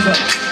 しょ。う